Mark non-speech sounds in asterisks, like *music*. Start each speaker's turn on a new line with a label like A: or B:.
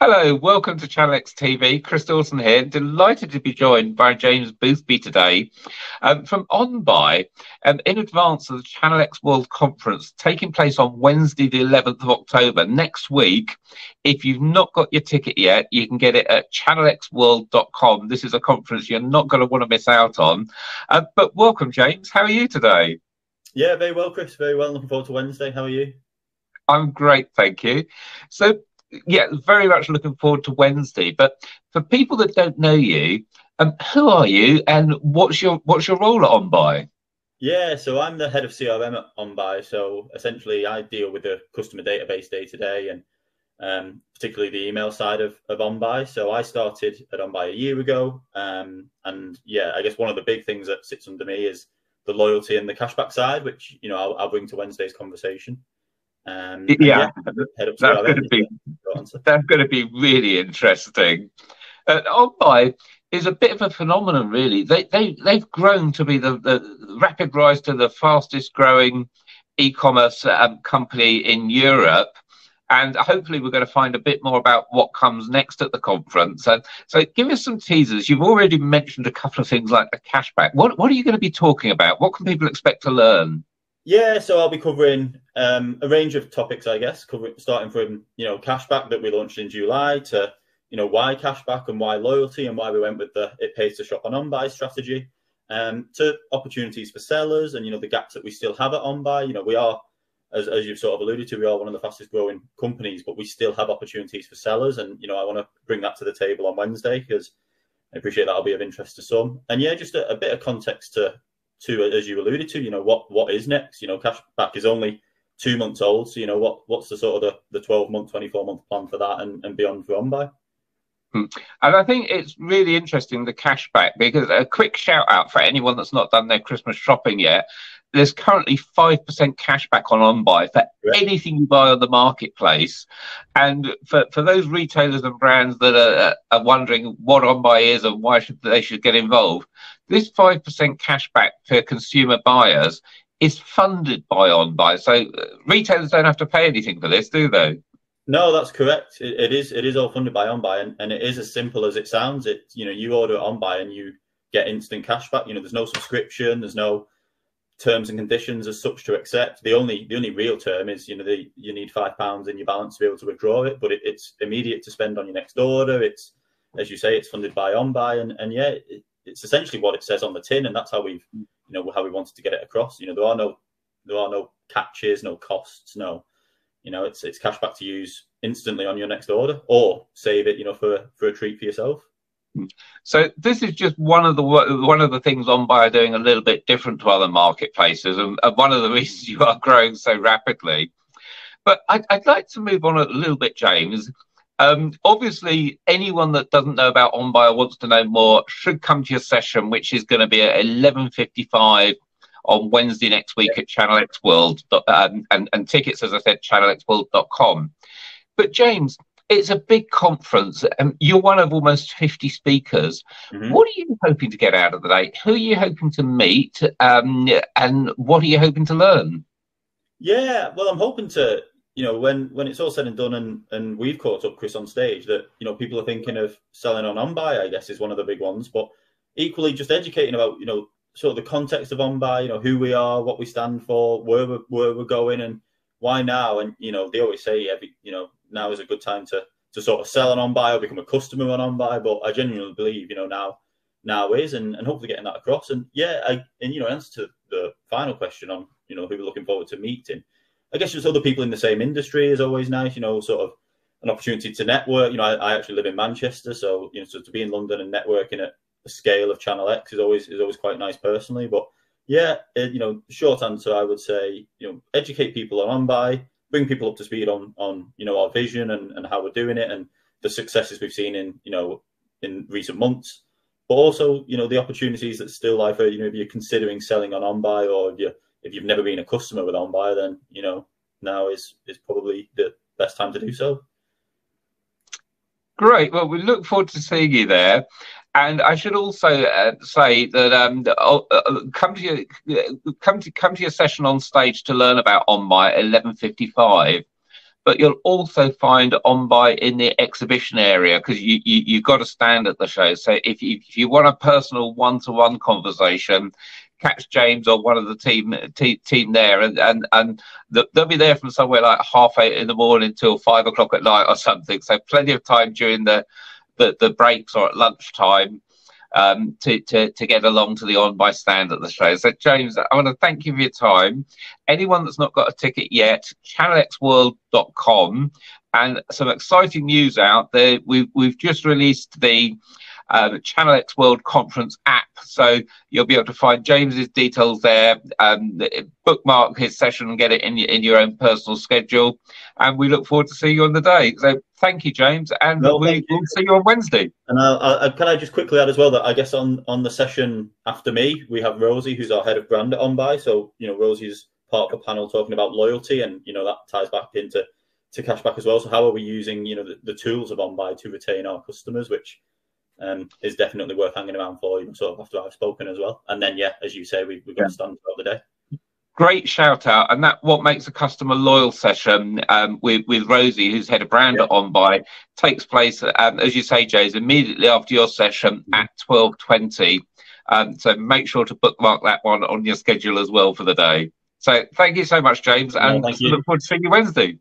A: Hello, welcome to Channel X TV. Chris Dawson here. Delighted to be joined by James Boothby today um, from OnBuy um, in advance of the Channel X World Conference taking place on Wednesday, the 11th of October next week. If you've not got your ticket yet, you can get it at channelxworld.com. This is a conference you're not going to want to miss out on. Uh, but welcome, James. How are you today?
B: Yeah, very well, Chris. Very well. Looking forward to Wednesday. How are you?
A: I'm great, thank you. So, yeah, very much looking forward to Wednesday. But for people that don't know you, um, who are you, and what's your what's your role at OnBuy?
B: Yeah, so I'm the head of CRM at OnBuy. So essentially, I deal with the customer database day to day, and um, particularly the email side of, of OnBuy. So I started at OnBuy a year ago, um, and yeah, I guess one of the big things that sits under me is the loyalty and the cashback side, which you know I'll, I'll bring to Wednesday's conversation.
A: Um, yeah, yeah that's going to be that's going to be really interesting. Uh, is a bit of a phenomenon, really. They they they've grown to be the, the rapid rise to the fastest growing e-commerce um, company in Europe. And hopefully, we're going to find a bit more about what comes next at the conference. And so, give us some teasers. You've already mentioned a couple of things like the cashback. What what are you going to be talking about? What can people expect to learn?
B: Yeah, so I'll be covering um, a range of topics, I guess, covering, starting from you know cashback that we launched in July to you know why cashback and why loyalty and why we went with the it pays to shop on OnBuy strategy, um, to opportunities for sellers and you know the gaps that we still have at OnBuy. You know we are, as as you've sort of alluded to, we are one of the fastest growing companies, but we still have opportunities for sellers, and you know I want to bring that to the table on Wednesday because I appreciate that'll be of interest to some. And yeah, just a, a bit of context to to, as you alluded to, you know, what what is next? You know, cashback is only two months old, so you know what what's the sort of the, the 12 month, 24 month plan for that and, and beyond for OnBuy?
A: Hmm. And I think it's really interesting the cashback because a quick shout out for anyone that's not done their Christmas shopping yet. There's currently 5% cashback on OnBuy for anything you buy on the marketplace. And for, for those retailers and brands that are, are wondering what OnBuy is and why should they should get involved, this 5% cashback for consumer buyers is funded by OnBuy. So uh, retailers don't have to pay anything for this, do they?
B: No, that's correct. It, it is it is all funded by OnBuy, and, and it is as simple as it sounds. It you know you order OnBuy and you get instant cashback. You know there's no subscription, there's no terms and conditions as such to accept. The only the only real term is you know the, you need five pounds in your balance to be able to withdraw it, but it, it's immediate to spend on your next order. It's as you say, it's funded by OnBuy, and and yeah, it, it's essentially what it says on the tin, and that's how we've, you know, how we wanted to get it across. You know, there are no, there are no catches, no costs, no, you know, it's it's cash back to use instantly on your next order, or save it, you know, for for a treat for yourself. Hmm.
A: So this is just one of the one of the things OnBuy doing a little bit different to other marketplaces, and, one of the reasons *laughs* you are growing so rapidly. But I'd, I'd like to move on a little bit, James. Um, obviously, anyone that doesn't know about OnBuy or wants to know more should come to your session, which is going to be at 11.55 on Wednesday next week at Channel X World. Um, and, and tickets, as I said, channelxworld.com. But James, it's a big conference. and you're one of almost 50 speakers. Mm-hmm. What are you hoping to get out of the day? Who are you hoping to meet? Um, and what are you hoping to learn?
B: Yeah, well, I'm hoping to you know, when when it's all said and done, and and we've caught up Chris on stage, that you know people are thinking of selling on OnBuy. I guess is one of the big ones, but equally just educating about you know sort of the context of OnBuy, you know who we are, what we stand for, where we're, where we're going, and why now. And you know they always say every you know now is a good time to to sort of sell on OnBuy or become a customer on OnBuy. But I genuinely believe you know now now is, and, and hopefully getting that across. And yeah, I, and you know answer to the final question on you know who we're looking forward to meeting I guess just other people in the same industry is always nice. You know, sort of an opportunity to network. You know, I, I actually live in Manchester, so you know, so to be in London and networking at the scale of Channel X is always is always quite nice personally. But yeah, it, you know, short answer I would say, you know, educate people on OnBuy, bring people up to speed on on you know our vision and, and how we're doing it and the successes we've seen in you know in recent months, but also you know the opportunities that still lie for you know if you're considering selling on OnBuy or if you're if you've never been a customer with OnBuy, then you know now is is probably the best time to do so.
A: Great. Well, we look forward to seeing you there. And I should also uh, say that um, uh, uh, come to your come to come to your session on stage to learn about OnBuy at eleven fifty five. but you'll also find OnBuy in the exhibition area because you, you have got to stand at the show. So if you, if you want a personal one to one conversation, catch James or one of the team team, there, and and and they'll be there from somewhere like half eight in the morning till five o'clock at night or something. So plenty of time during the the, the breaks or at lunchtime um, to, to, to get along to the OnBuy stand at the show. So, James, I want to thank you for your time. Anyone that's not got a ticket yet, channelxworld.com and some exciting news out there. We've, we've just released the um, Channel X World Conference app. So you'll be able to find James's details there, um, bookmark his session and get it in your, in your own personal schedule. And we look forward to seeing you on the day. So thank you, James, and no, we, will see you on Wednesday.
B: And I, I, can I just quickly add as well that I guess on on the session after me we have Rosie, who's our head of brand at OnBuy. So you know Rosie's part of the panel talking about loyalty, and you know that ties back into to cashback as well. So how are we using you know the, the tools of OnBuy to retain our customers, which um, is definitely worth hanging around for, you know, sort of after I've spoken as well. And then, yeah, as you say, we, we've got yeah. to stand throughout the day
A: great shout out and that what makes a customer loyal session um, with with rosie who's head of brand yeah. at OnBuy takes place um, as you say James immediately after your session mm-hmm. at 12.20 um, so make sure to bookmark that one on your schedule as well for the day so thank you so much james and look forward to seeing you wednesday